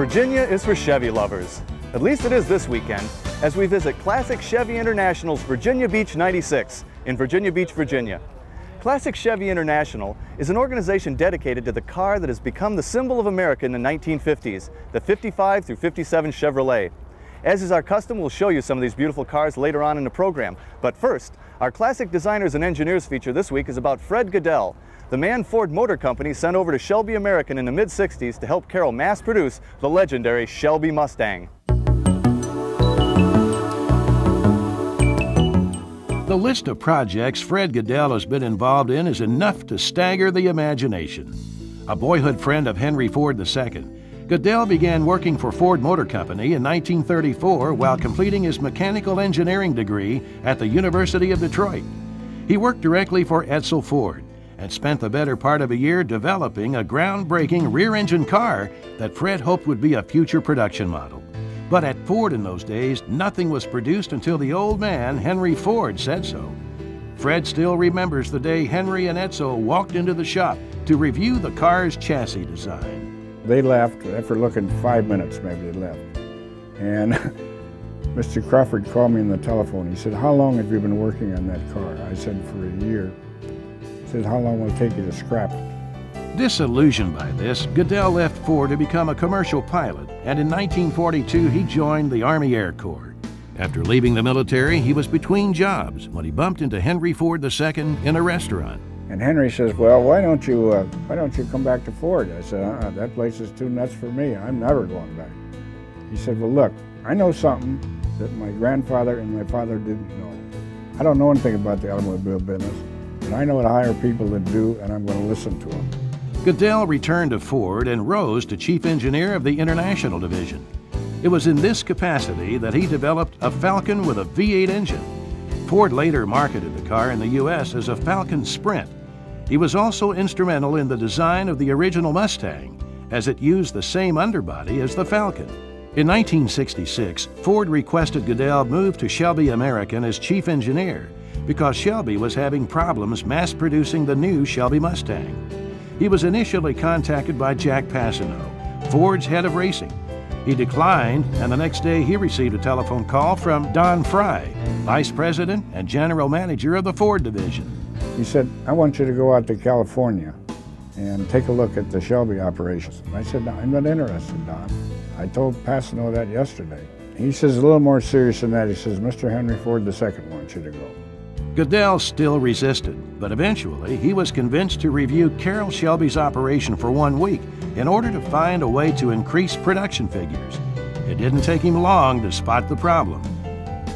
Virginia is for Chevy lovers. At least it is this weekend, as we visit Classic Chevy International's Virginia Beach 96 in Virginia Beach, Virginia. Classic Chevy International is an organization dedicated to the car that has become the symbol of America in the 1950s, the 55 through 57 Chevrolet. As is our custom, we'll show you some of these beautiful cars later on in the program. But first, our Classic Designers and Engineers feature this week is about Fred Goodell, the man Ford Motor Company sent over to Shelby American in the mid-60s to help Carroll mass produce the legendary Shelby Mustang. The list of projects Fred Goodell has been involved in is enough to stagger the imagination. A boyhood friend of Henry Ford II, Goodell began working for Ford Motor Company in 1934 while completing his mechanical engineering degree at the University of Detroit. He worked directly for Edsel Ford and spent the better part of a year developing a groundbreaking rear engine car that Fred hoped would be a future production model. But at Ford in those days, nothing was produced until the old man, Henry Ford, said so. Fred still remembers the day Henry and Edsel walked into the shop to review the car's chassis design. They left after looking five minutes, maybe they left. And Mr. Crawford called me on the telephone. He said, How long have you been working on that car? I said, For a year. He said, How long will it take you to scrap it? Disillusioned by this, Goodell left Ford to become a commercial pilot, and in 1942 he joined the Army Air Corps. After leaving the military, he was between jobs when he bumped into Henry Ford II in a restaurant. And Henry says, "Well, why don't you uh, why don't you come back to Ford?" I said, uh-uh, "That place is too nuts for me. I'm never going back." He said, "Well, look, I know something that my grandfather and my father didn't know. I don't know anything about the automobile business, but I know how to hire people that do, and I'm going to listen to them." Goodell returned to Ford and rose to chief engineer of the International Division. It was in this capacity that he developed a Falcon with a V8 engine. Ford later marketed the car in the U.S. as a Falcon Sprint. He was also instrumental in the design of the original Mustang, as it used the same underbody as the Falcon. In 1966, Ford requested Goodell move to Shelby American as chief engineer because Shelby was having problems mass producing the new Shelby Mustang. He was initially contacted by Jack Passino, Ford's head of racing. He declined, and the next day he received a telephone call from Don Frey, Vice President and General Manager of the Ford Division. He said, I want you to go out to California and take a look at the Shelby operations. I said, no, I'm not interested, Don. I told Passino that yesterday. He says a little more serious than that. He says, Mr. Henry Ford II wants you to go. Goodell still resisted, but eventually he was convinced to review Carroll Shelby's operation for one week in order to find a way to increase production figures. It didn't take him long to spot the problem.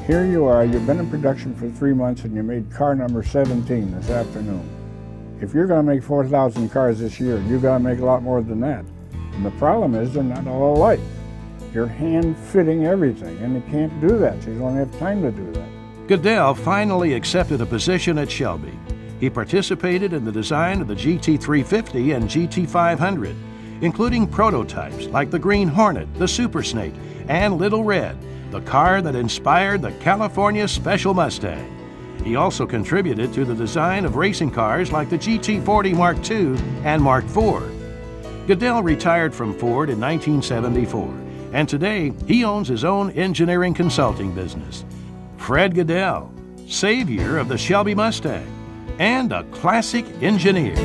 Here you are, you've been in production for three months and you made car number 17 this afternoon. If you're going to make 4,000 cars this year, you've got to make a lot more than that. And the problem is they're not all alike. You're hand fitting everything, and you can't do that. So you don't have time to do that. Goodell finally accepted a position at Shelby. He participated in the design of the GT350 and GT500, including prototypes like the Green Hornet, the Super Snake, and Little Red, the car that inspired the California Special Mustang. He also contributed to the design of racing cars like the GT40 Mark II and Mark IV. Goodell retired from Ford in 1974, and today he owns his own engineering consulting business. Fred Goodell, savior of the Shelby Mustang, and a classic engineer.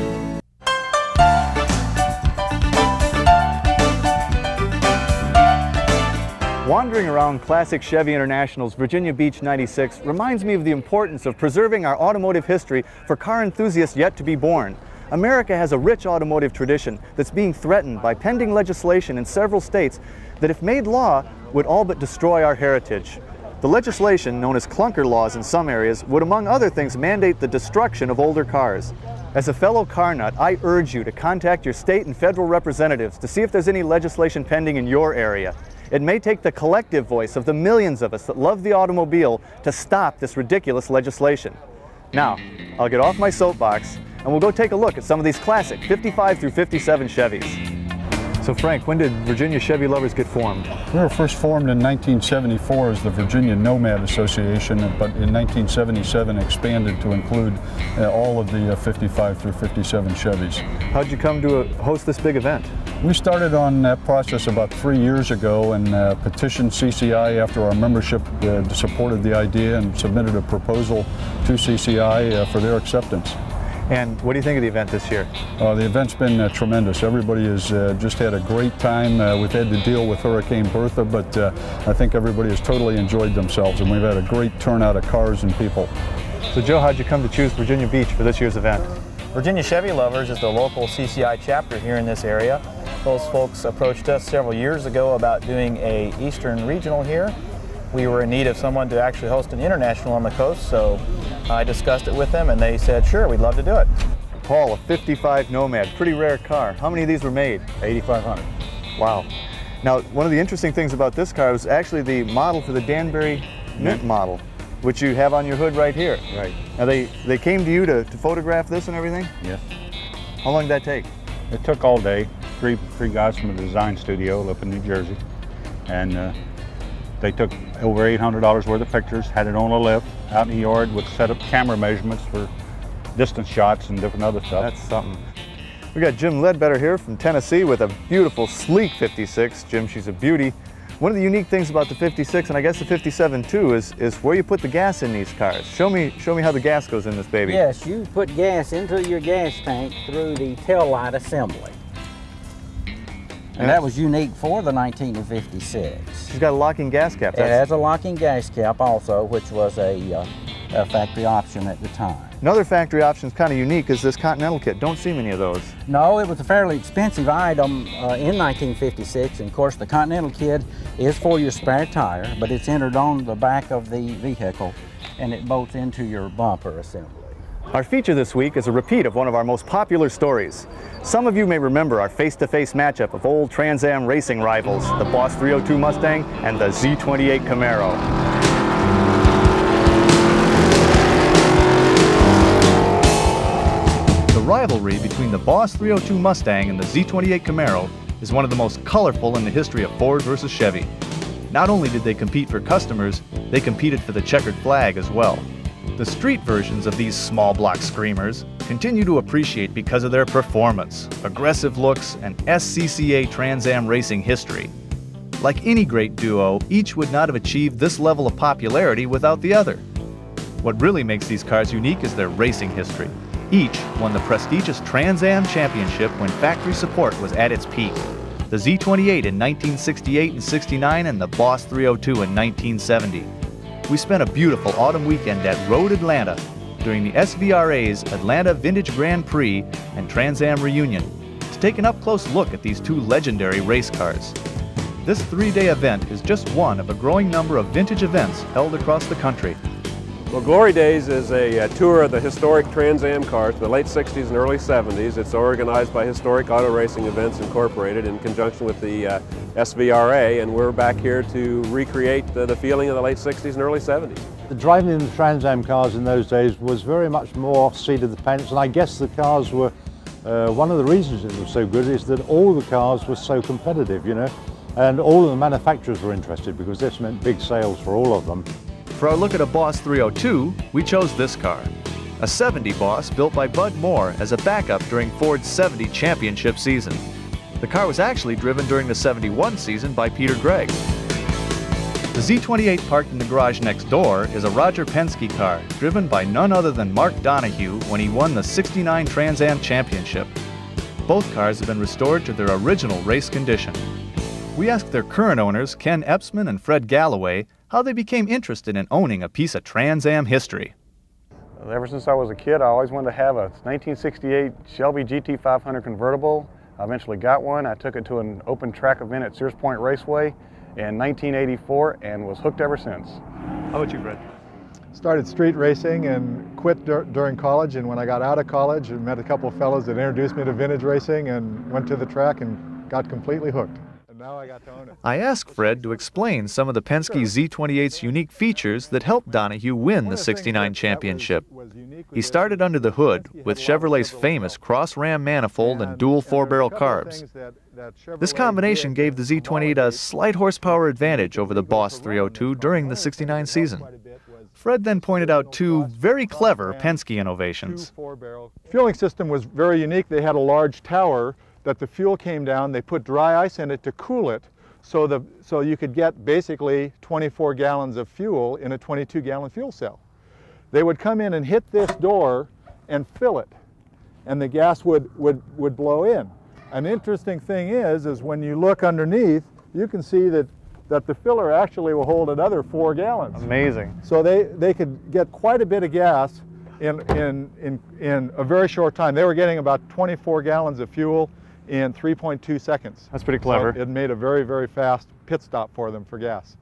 Wandering around Classic Chevy International's Virginia Beach 96 reminds me of the importance of preserving our automotive history for car enthusiasts yet to be born. America has a rich automotive tradition that's being threatened by pending legislation in several states that if made law would all but destroy our heritage. The legislation, known as clunker laws in some areas, would among other things mandate the destruction of older cars. As a fellow car nut, I urge you to contact your state and federal representatives to see if there's any legislation pending in your area. It may take the collective voice of the millions of us that love the automobile to stop this ridiculous legislation. Now, I'll get off my soapbox and we'll go take a look at some of these classic 55 through 57 Chevys. So Frank, when did Virginia Chevy Lovers get formed? We were first formed in 1974 as the Virginia Nomad Association, but in 1977 expanded to include uh, all of the uh, 55 through 57 Chevys. How'd you come to uh, host this big event? We started on that process about three years ago and uh, petitioned CCI after our membership uh, supported the idea and submitted a proposal to CCI uh, for their acceptance. And what do you think of the event this year? Uh, the event's been uh, tremendous. Everybody has uh, just had a great time. Uh, we've had to deal with Hurricane Bertha, but uh, I think everybody has totally enjoyed themselves, and we've had a great turnout of cars and people. So, Joe, how'd you come to choose Virginia Beach for this year's event? Virginia Chevy Lovers is the local CCI chapter here in this area. Those folks approached us several years ago about doing a Eastern Regional here. We were in need of someone to actually host an international on the coast, so I discussed it with them and they said, sure, we'd love to do it. Paul, a 55 Nomad, pretty rare car. How many of these were made? 8,500. Wow. Now, one of the interesting things about this car was actually the model for the Danbury Mint model which you have on your hood right here. Right. Now they, they came to you to, to photograph this and everything? Yes. How long did that take? It took all day. Three, three guys from a design studio up in New Jersey. And uh, they took over $800 worth of pictures, had it on a lift out in the yard with set up camera measurements for distance shots and different other stuff. That's something. We got Jim Ledbetter here from Tennessee with a beautiful, sleek 56. Jim, she's a beauty. One of the unique things about the 56, and I guess the 57 too, is, is where you put the gas in these cars. Show me, show me how the gas goes in this baby. Yes, you put gas into your gas tank through the tail light assembly. And that was unique for the 1956. She's got a locking gas cap. It has a locking gas cap also, which was a, uh, a factory option at the time. Another factory option is kind of unique is this Continental kit. Don't see many of those. No, it was a fairly expensive item uh, in 1956. And of course, the Continental kit is for your spare tire, but it's entered on the back of the vehicle and it bolts into your bumper assembly. Our feature this week is a repeat of one of our most popular stories. Some of you may remember our face-to-face -face matchup of old Trans Am racing rivals, the Boss 302 Mustang and the Z28 Camaro. The rivalry between the Boss 302 Mustang and the Z28 Camaro is one of the most colorful in the history of Ford versus Chevy. Not only did they compete for customers, they competed for the checkered flag as well. The street versions of these small block screamers continue to appreciate because of their performance, aggressive looks, and SCCA Trans Am racing history. Like any great duo, each would not have achieved this level of popularity without the other. What really makes these cars unique is their racing history. Each won the prestigious Trans Am Championship when factory support was at its peak. The Z28 in 1968 and 69 and the Boss 302 in 1970. We spent a beautiful autumn weekend at Road Atlanta during the SVRA's Atlanta Vintage Grand Prix and Trans Am Reunion to take an up-close look at these two legendary race cars. This three-day event is just one of a growing number of vintage events held across the country well, Glory Days is a, a, tour of the historic Trans Am cars from the late 60s and early 70s. It's organized by Historic Auto Racing Events Incorporated in conjunction with the uh, SVRA, and we're back here to recreate the, the, feeling of the late 60s and early 70s. The driving in the Trans Am cars in those days was very much more seat of the pants, and I guess the cars were, uh, one of the reasons it was so good is that all the cars were so competitive, you know, and all of the manufacturers were interested because this meant big sales for all of them. For our look at a Boss 302, we chose this car. A 70 Boss built by Bud Moore as a backup during Ford's 70 championship season. The car was actually driven during the 71 season by Peter Gregg. The Z28 parked in the garage next door is a Roger Penske car, driven by none other than Mark Donohue when he won the 69 Trans Am Championship. Both cars have been restored to their original race condition. We asked their current owners, Ken Epsman and Fred Galloway, how they became interested in owning a piece of Trans Am history. Ever since I was a kid, I always wanted to have a 1968 Shelby GT500 convertible. I eventually got one. I took it to an open track event at Sears Point Raceway in 1984 and was hooked ever since. How about you, Fred? Started street racing and quit dur during college. And when I got out of college, I met a couple of fellows that introduced me to vintage racing and went to the track and got completely hooked now I got to own it. I asked Fred to explain some of the Penske Z28's unique features that helped Donohue win the 69 championship. He started under the hood with Chevrolet's famous cross-ram manifold and dual four-barrel carbs. This combination gave the Z28 a slight horsepower advantage over the Boss 302 during the 69 season. Fred then pointed out two very clever Penske innovations. The Fueling system was very unique. They had a large tower that the fuel came down, they put dry ice in it to cool it so, the, so you could get basically 24 gallons of fuel in a 22 gallon fuel cell. They would come in and hit this door and fill it and the gas would, would, would blow in. An interesting thing is, is when you look underneath, you can see that, that the filler actually will hold another four gallons. Amazing. So they, they could get quite a bit of gas in, in, in, in a very short time. They were getting about 24 gallons of fuel in 3.2 seconds. That's pretty clever. So it made a very, very fast pit stop for them for gas.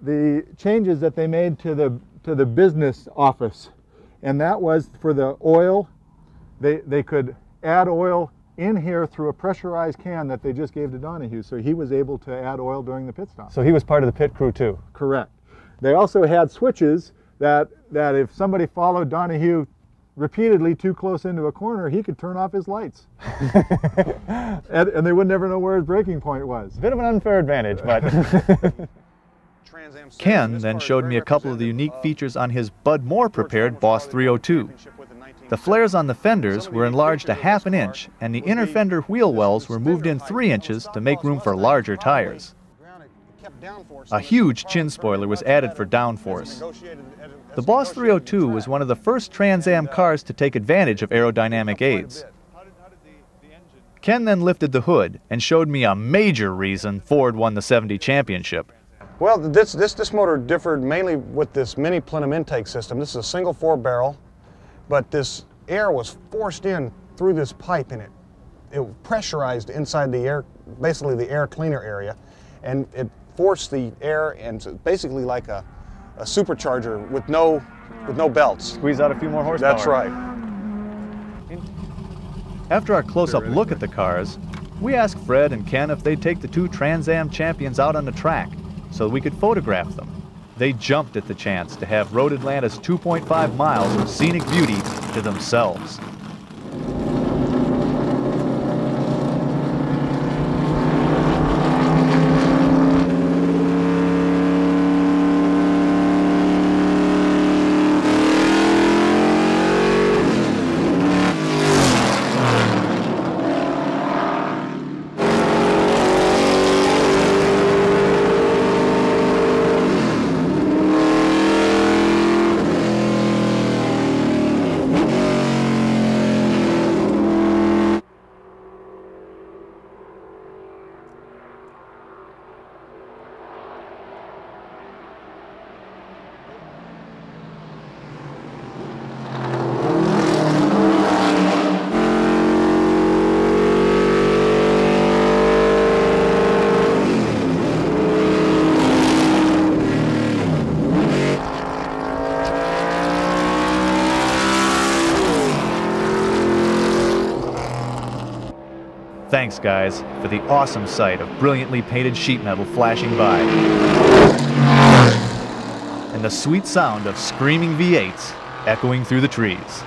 The changes that they made to the, to the business office, and that was for the oil, they, they could add oil in here through a pressurized can that they just gave to Donohue, so he was able to add oil during the pit stop. So he was part of the pit crew too? Correct. They also had switches that, that if somebody followed Donohue repeatedly too close into a corner, he could turn off his lights. and, and, they would never know where his braking point was. Bit of an unfair advantage, but. Ken then showed me a couple of the unique features on his Bud Moore prepared Boss 302. The flares on the fenders were enlarged a half an inch, and the inner fender wheel wells were moved in three inches to make room for larger tires. A huge chin spoiler was added for downforce. The Boss 302 was one of the first Trans Am cars to take advantage of aerodynamic aids. Ken then lifted the hood and showed me a major reason Ford won the 70 championship. Well, this, this, this motor differed mainly with this mini plenum intake system. This is a single four barrel but this air was forced in through this pipe and it, it pressurized inside the air, basically the air cleaner area, and it forced the air into basically like a, a supercharger with no, with no belts. Squeeze out a few more horsepower. That's right. After our close-up look at the cars, we asked Fred and Ken if they'd take the two Trans Am champions out on the track so we could photograph them. They jumped at the chance to have Road Atlanta's 2.5 miles of scenic beauty to themselves. Thanks, guys, for the awesome sight of brilliantly painted sheet metal flashing by. And the sweet sound of screaming V8s echoing through the trees.